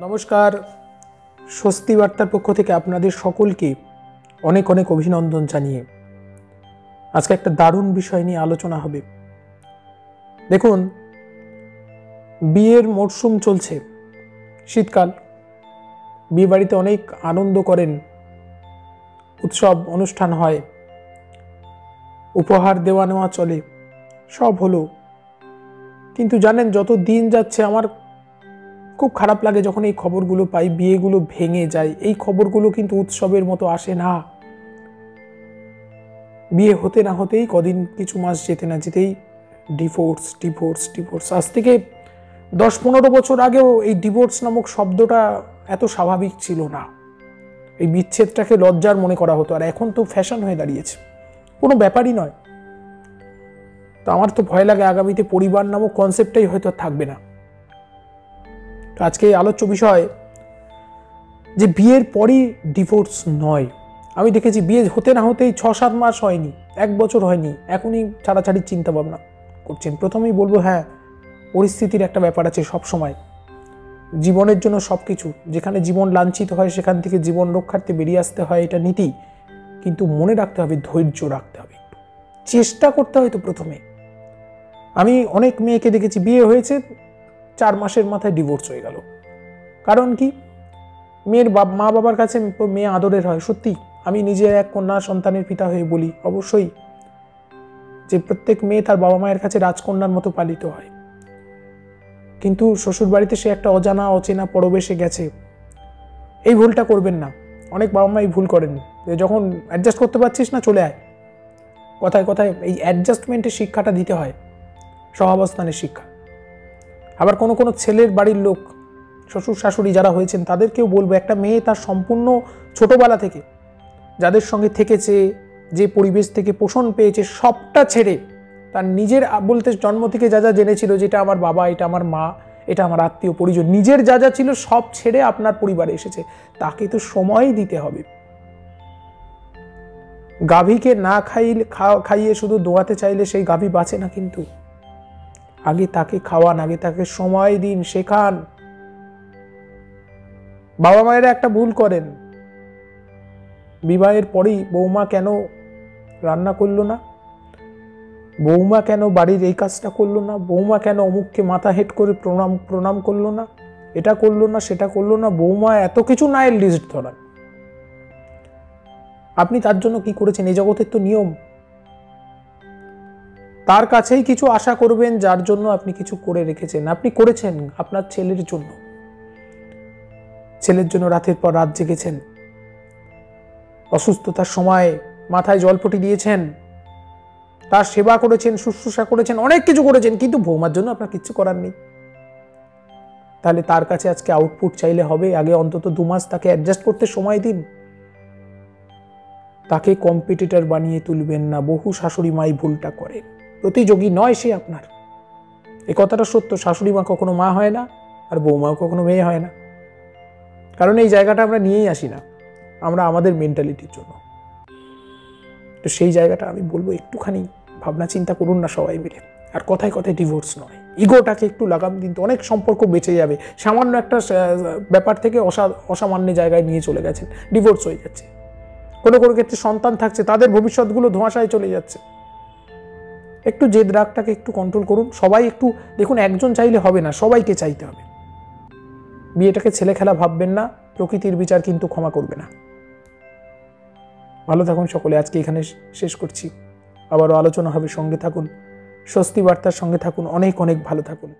নমস্কার। স্বস্তি বার্তার পক্ষ থেকে আপনাদের সকলকে অনেক অনেক অভিনন্দন জানিয়ে। আজকে একটা দারুণ বিষয় নিয়ে আলোচনা হবে। দেখুন, বিয়ের মরশুম চলছে। শীতকাল। বিয়ে বাড়িতে অনেক আনন্দ করেন। উৎসব, অনুষ্ঠান হয়। উপহার দেওয়া নেওয়া চলে। সব হলো। কিন্তু জানেন যত দিন যাচ্ছে আমার খুব খারাপ লাগে যখন এই খবরগুলো পাই, বিয়েগুলো ভেঙে যায়। এই খবরগুলো কিন্তু উৎসবের মতো আসে না। বিয়ে হতে না হতেই কদিন, কিছু মাস যেতে না যেতেই ডিভোর্স ডিভোর্স ডিভোর্স আজ থেকে দশ পনেরো বছর আগেও এই ডিভোর্স নামক শব্দটা এত স্বাভাবিক ছিল না। এই বিচ্ছেদটাকে লজ্জার মনে করা হতো। আর এখন তো ফ্যাশন হয়ে দাঁড়িয়েছে। কোনো ব্যাপারই নয়। তো আমার তো ভয় লাগে আগামীতে পরিবার নামক কনসেপ্টটাই হয়তো থাকবে না। তো আজকে আলোচ্য বিষয় যে বিয়ের পরই ডিভোর্স নয়। আমি দেখেছি বিয়ে হতে না হতেই ছ সাত মাস হয়নি, এক বছর হয়নি, এখনই ছাড়াছাড়ির চিন্তা ভাবনা করছেন। প্রথমেই বলব হ্যাঁ পরিস্থিতির একটা ব্যাপার আছে সব সময় জীবনের জন্য সব কিছু যেখানে জীবন লাঞ্ছিত হয় সেখান থেকে জীবন রক্ষার্থে বেরিয়ে আসতে হয় এটা নীতি, কিন্তু মনে রাখতে হবে, ধৈর্য রাখতে হবে। চেষ্টা করতে হয় তো প্রথমে। আমি অনেক মেয়েকে দেখেছি, বিয়ে হয়েছে চার মাসের মাথায় ডিভোর্স হয়ে গেল। কারণ কি? মেয়ের মা বাবার কাছে মেয়ে আদরের হয়। সত্যি, আমি নিজে এক কন্যা সন্তানের পিতা হয়ে বলি, অবশ্যই যে প্রত্যেক মেয়ে তার বাবা মায়ের কাছে রাজকন্যার মতো পালিত হয়। কিন্তু শ্বশুর বাড়িতে সে একটা অজানা, অচেনা পরবেশে গেছে। এই ভুলটা করবেন না। অনেক বাবা মাই ভুল করেন। যে যখন অ্যাডজাস্ট করতে পারছিস না, চলে আয়। কথায় কথায় এই অ্যাডজাস্টমেন্টের শিক্ষাটা দিতে হয়। সহাবস্থানের শিক্ষা। আবার কোনো কোনো ছেলের বাড়ির লোক, শ্বশুর শাশুড়ি যারা হয়েছেন, তাদেরকেও বলব, একটা মেয়ে তার সম্পূর্ণ ছোটোবেলা থেকে যাদের সঙ্গে থেকেছে, যে পরিবেশ থেকে পোষণ পেয়েছে, সবটা ছেড়ে তার নিজের বলতে জন্ম থেকে যা যা জেনেছিল যেটা আমার বাবা, এটা আমার মা, এটা আমার আত্মীয় পরিজন, নিজের যা যা ছিল সব ছেড়ে আপনার পরিবারে এসেছে। তাকে তো সময় দিতে হবে। গাভীকে না খাই খাইয়ে শুধু দোয়াতে চাইলে সেই গাভী বাঁচে না কিন্তু। আগে তাকে খাওয়ান, আগে তাকে সময় দিন, শেখান। বাবা মায়েরা একটা ভুল করেন। বিবাহের পরেই বৌমা কেন রান্না করল না? বৌমা কেন বাড়ির এই কাজটা করল না? বৌমা কেন অমুককে মাথা হেট করে প্রণাম প্রণাম করল না? এটা করল না, সেটা করল না? বৌমা এত কিছু নায়ের লিস্ট ধরান আপনি তার জন্য কি করেছেন? এই জগতের তো নিয়ম। তার কাছেই কিছু আশা করবেন, যার জন্য আপনি কিছু করে রেখেছেন। আপনি করেছেন আপনার ছেলের জন্য। ছেলের জন্য রাতের পর রাত জেগেছেন। অসুস্থতার সময় মাথায় জলপটি দিয়েছেন। তার সেবা করেছেন, শুশ্রূষা করেছেন, অনেক কিছু করেছেন, কিন্তু বৌমার জন্য আপনার কিচ্ছু করার নেই। তাহলে তার কাছে আজকে আউটপুট চাইলে হবে, আগে অন্তত দু মাস তাকে অ্যাডজাস্ট করতে সময় দিন। তাকে কম্পিটিটর বানিয়ে তুলবেন না, বহু শাশুড়ি মাই ভুলটা করে প্রতিযোগী নয় সে আপনার। এ কথাটা সত্য, শাশুড়ি মা কখনো মা হয় না আর বৌমাও কখনো মেয়ে হয় না। কারণ এই জায়গাটা আমরা নিয়েই আসি না। আমরা আমাদের মেন্টালিটির জন্য। তো সেই জায়গাটা আমি বলব একটুখানি ভাবনা চিন্তা করুন না সবাই মিলে। আর কথায় কথায় ডিভোর্স নয়। ইগোটাকে একটু লাগাম কিন্তু অনেক সম্পর্ক বেঁচে যাবে। সামান্য একটা ব্যাপার থেকে অসা, অসামান্য জায়গায় নিয়ে চলে গেছেন। ডিভোর্স হয়ে যাচ্ছে। কোনো কোনো ক্ষেত্রে সন্তান থাকছে, তাদের ভবিষ্যৎগুলো ধোঁয়াশায় চলে যাচ্ছে। একটু জেদ রাগটাকে একটু কন্ট্রোল করুন। সবাই একটু, দেখুন, একজন চাইলে হবে না, সবাইকে চাইতে হবে। বিয়েটাকে ছেলে খেলা ভাববেন না, প্রকৃতির বিচার কিন্তু ক্ষমা করবে না। ভালো থাকুন সকলে, আজকে এখানে শেষ করছি। আবারও আলোচনা হবে সঙ্গে থাকুন, স্বস্তি বার্তার সঙ্গে থাকুন, অনেক অনেক ভালো থাকুন।